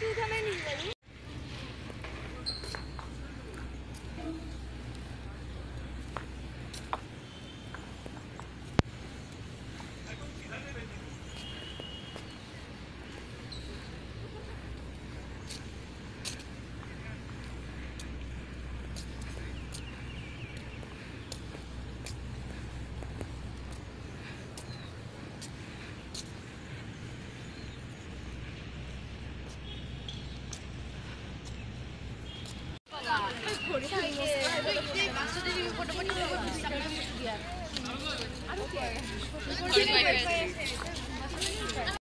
就他们女人。Thank you.